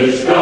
Krishna.